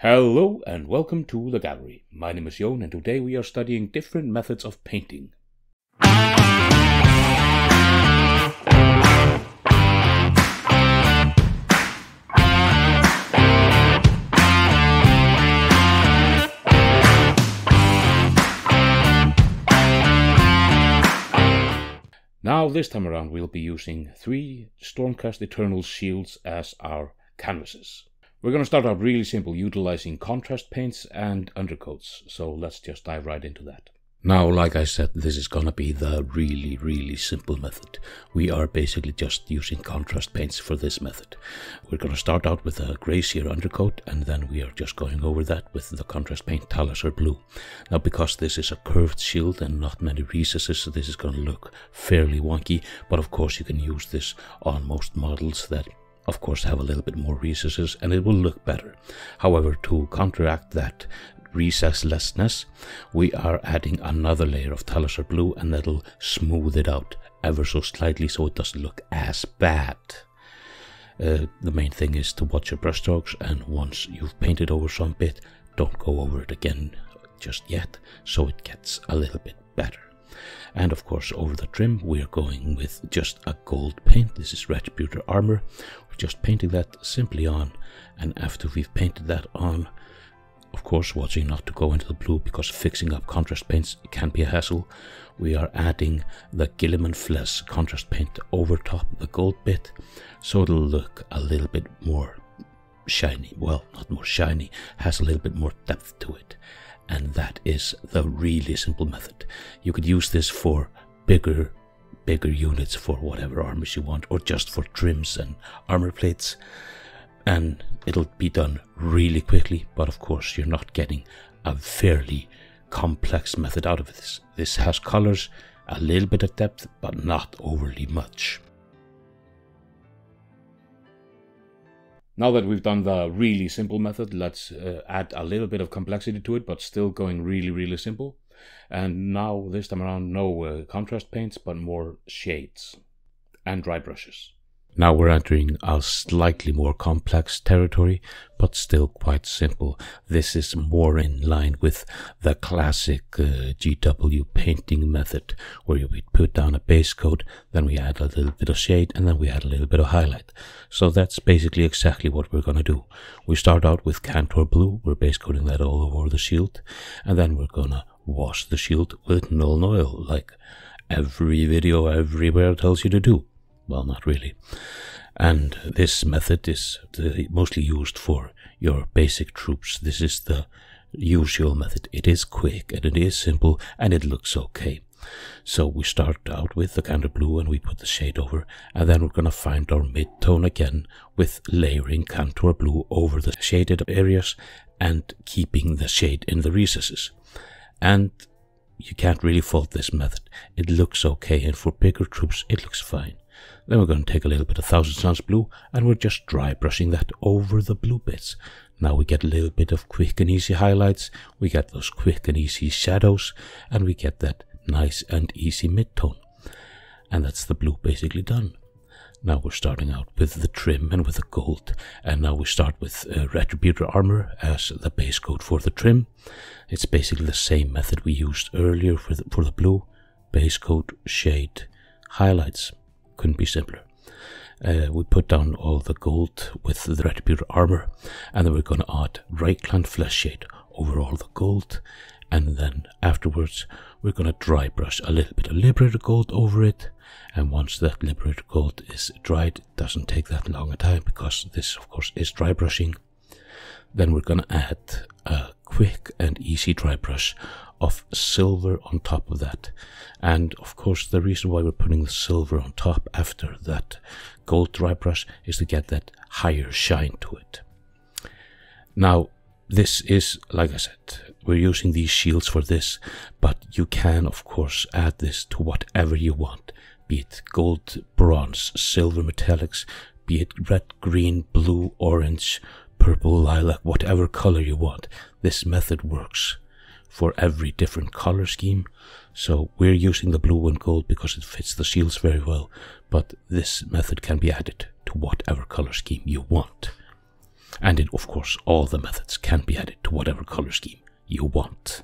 Hello and welcome to the gallery. My name is Jon and today we are studying different methods of painting. Now this time around we'll be using three Stormcast Eternal shields as our canvases. We're going to start out really simple, utilizing contrast paints and undercoats. So let's just dive right into that. Now, like I said, this is gonna be the really, really simple method. We are basically just using contrast paints for this method. We're gonna start out with a Grey Seer undercoat and then we are just going over that with the contrast paint Talassar Blue. Now, because this is a curved shield and not many recesses, this is gonna look fairly wonky, but of course you can use this on most models that of course have a little bit more recesses and it will look better. However, to counteract that recesslessness, we are adding another layer of Talassar Blue and that'll smooth it out ever so slightly so it doesn't look as bad. Uh, the main thing is to watch your brushstrokes and once you've painted over some bit, don't go over it again just yet so it gets a little bit better. And of course over the trim we are going with just a gold paint. This is Retributor Armor We're just painting that simply on and after we've painted that on of course watching not to go into the blue because fixing up contrast paints can be a hassle we are adding the Guilliman Flesh contrast paint over top the gold bit so it'll look a little bit more shiny well not more shiny has a little bit more depth to it and that is the really simple method you could use this for bigger bigger units for whatever armors you want, or just for trims and armor plates. And it'll be done really quickly, but of course, you're not getting a fairly complex method out of this. This has colors, a little bit of depth, but not overly much. Now that we've done the really simple method, let's uh, add a little bit of complexity to it, but still going really, really simple. And now, this time around, no uh, contrast paints, but more shades and dry brushes. Now we're entering a slightly more complex territory, but still quite simple. This is more in line with the classic uh, GW painting method, where we put down a base coat, then we add a little bit of shade, and then we add a little bit of highlight. So that's basically exactly what we're gonna do. We start out with Kantor Blue, we're base coating that all over the shield, and then we're gonna wash the shield with Nuln Oil, like every video everywhere tells you to do. Well, not really. And this method is mostly used for your basic troops. This is the usual method. It is quick and it is simple and it looks okay. So we start out with the Kantor Blue and we put the shade over and then we're going to find our mid-tone again with layering Kantor Blue over the shaded areas and keeping the shade in the recesses. And you can't really fault this method. It looks okay and for bigger troops it looks fine. Then we're going to take a little bit of Thousand Sons blue and we're just dry brushing that over the blue bits. Now we get a little bit of quick and easy highlights, we get those quick and easy shadows, and we get that nice and easy mid-tone. And that's the blue basically done. Now we're starting out with the trim and with the gold, and now we start with uh, Retributor Armor as the base coat for the trim. It's basically the same method we used earlier for the, for the blue. Base coat, shade, highlights. Couldn't be simpler. Uh, we put down all the gold with the Retributor armor, and then we're going to add Reikland Flesh Shade over all the gold, and then afterwards we're going to dry brush a little bit of Liberator Gold over it, and once that Liberator Gold is dried, it doesn't take that long a time because this of course is dry brushing, then we're going to add a quick and easy dry brush of silver on top of that. And of course, the reason why we're putting the silver on top after that gold dry brush is to get that higher shine to it. Now, this is, like I said, we're using these shields for this, but you can, of course, add this to whatever you want, be it gold, bronze, silver metallics, be it red, green, blue, orange, purple, lilac, whatever color you want. This method works for every different color scheme. So we're using the blue and gold because it fits the shields very well, but this method can be added to whatever color scheme you want. And in, of course, all the methods can be added to whatever color scheme you want.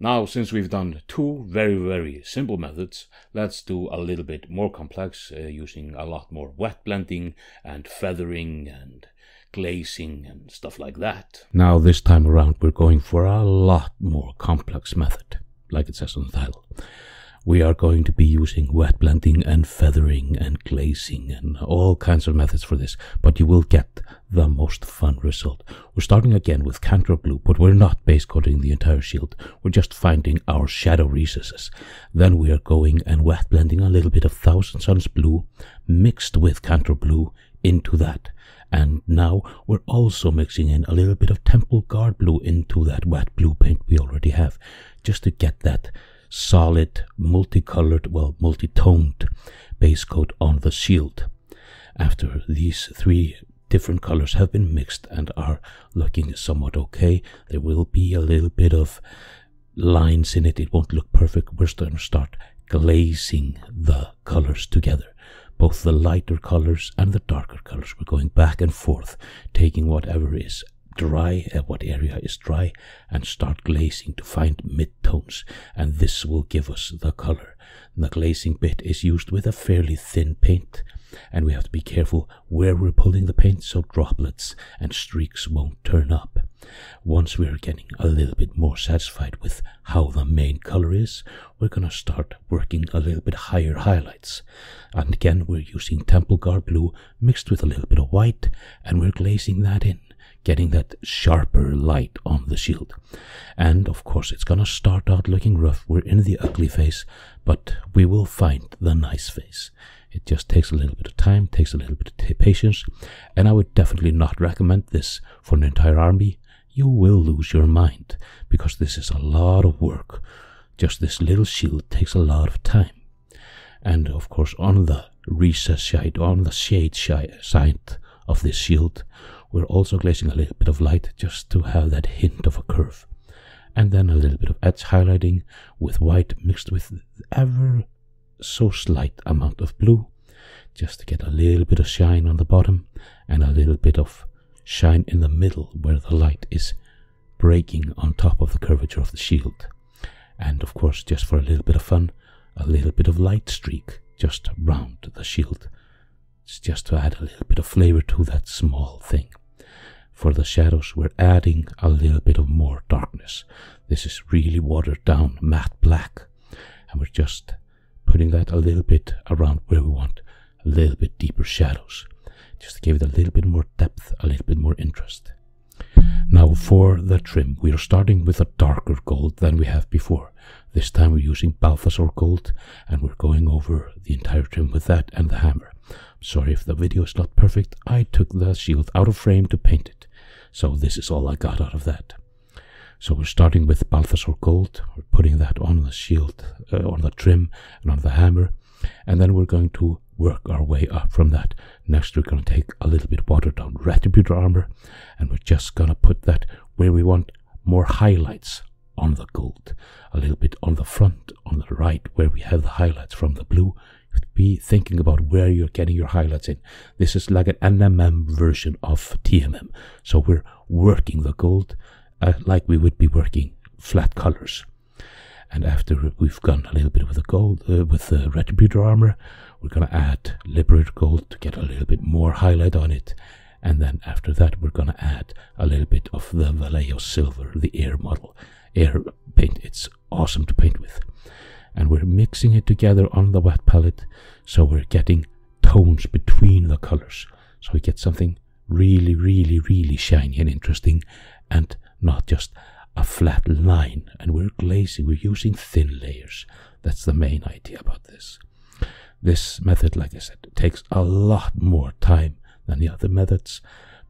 Now, since we've done two very, very simple methods, let's do a little bit more complex uh, using a lot more wet blending and feathering and glazing and stuff like that. Now, this time around, we're going for a lot more complex method, like it says on the title we are going to be using wet blending and feathering and glazing and all kinds of methods for this, but you will get the most fun result. We're starting again with Kantor Blue, but we're not base coating the entire shield. We're just finding our shadow recesses. Then we are going and wet blending a little bit of Thousand Sons Blue mixed with Kantor Blue into that. And now we're also mixing in a little bit of Temple Guard Blue into that wet blue paint we already have, just to get that solid, multicolored, well, multi-toned base coat on the shield. After these three different colors have been mixed and are looking somewhat okay, there will be a little bit of lines in it. It won't look perfect. We're going to start glazing the colors together. Both the lighter colors and the darker colors. We're going back and forth, taking whatever is dry, uh, what area is dry, and start glazing to find mid-tones, and this will give us the color. The glazing bit is used with a fairly thin paint, and we have to be careful where we're pulling the paint so droplets and streaks won't turn up. Once we're getting a little bit more satisfied with how the main color is, we're gonna start working a little bit higher highlights. And again, we're using Temple Guard Blue mixed with a little bit of white, and we're glazing that in getting that sharper light on the shield. And of course, it's gonna start out looking rough. We're in the ugly phase, but we will find the nice phase. It just takes a little bit of time, takes a little bit of patience, and I would definitely not recommend this for an entire army. You will lose your mind because this is a lot of work. Just this little shield takes a lot of time. And of course, on the recess side, on the shade side of this shield, we're also glazing a little bit of light just to have that hint of a curve. And then a little bit of edge highlighting with white mixed with ever so slight amount of blue just to get a little bit of shine on the bottom and a little bit of shine in the middle where the light is breaking on top of the curvature of the shield. And of course, just for a little bit of fun, a little bit of light streak just around the shield. It's just to add a little bit of flavor to that small thing. For the shadows, we're adding a little bit of more darkness. This is really watered down matte black. And we're just putting that a little bit around where we want a little bit deeper shadows. Just to give it a little bit more depth, a little bit more interest. Now for the trim, we are starting with a darker gold than we have before. This time we're using Balthasar gold and we're going over the entire trim with that and the hammer. Sorry if the video is not perfect, I took the shield out of frame to paint it. So this is all I got out of that. So we're starting with Balthasar Gold, we're putting that on the shield, uh, on the trim and on the hammer, and then we're going to work our way up from that. Next we're going to take a little bit watered down Retributor armor, and we're just going to put that where we want more highlights on the gold. A little bit on the front, on the right, where we have the highlights from the blue, be thinking about where you're getting your highlights in. This is like an NMM version of TMM. So we're working the gold uh, like we would be working flat colors. And after we've gone a little bit with the gold, uh, with the Retributor armor, we're going to add Liberator gold to get a little bit more highlight on it. And then after that, we're going to add a little bit of the Vallejo silver, the air model, air paint. It's awesome to paint with and we're mixing it together on the wet palette so we're getting tones between the colors. So we get something really really really shiny and interesting and not just a flat line. And we're glazing we're using thin layers. That's the main idea about this. This method like i said takes a lot more time than the other methods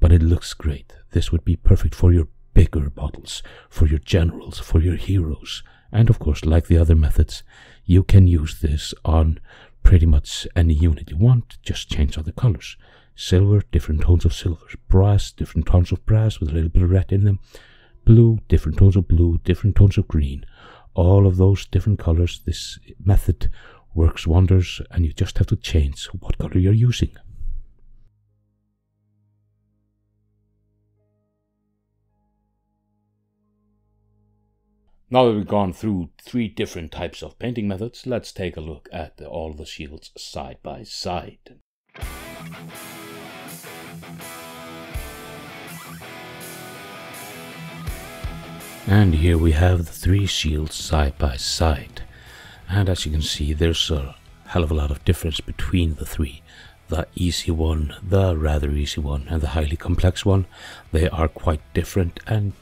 but it looks great. This would be perfect for your bigger bottles for your generals for your heroes and of course, like the other methods, you can use this on pretty much any unit you want, just change other colors. Silver, different tones of silver. Brass, different tones of brass with a little bit of red in them. Blue, different tones of blue, different tones of green. All of those different colors, this method works wonders and you just have to change what color you're using. Now that we've gone through three different types of painting methods, let's take a look at all the shields side by side. And here we have the three shields side by side. And as you can see, there's a hell of a lot of difference between the three. The easy one, the rather easy one, and the highly complex one. They are quite different and,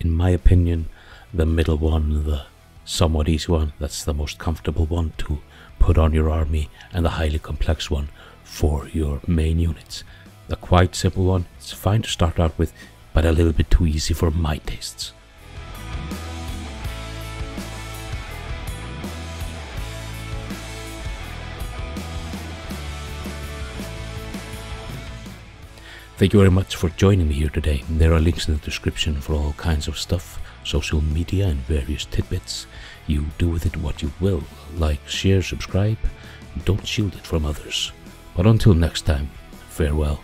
in my opinion, the middle one, the somewhat easy one, that's the most comfortable one to put on your army, and the highly complex one for your main units. The quite simple one, it's fine to start out with, but a little bit too easy for my tastes. Thank you very much for joining me here today. There are links in the description for all kinds of stuff, social media and various tidbits. You do with it what you will. Like, share, subscribe. Don't shield it from others. But until next time, farewell.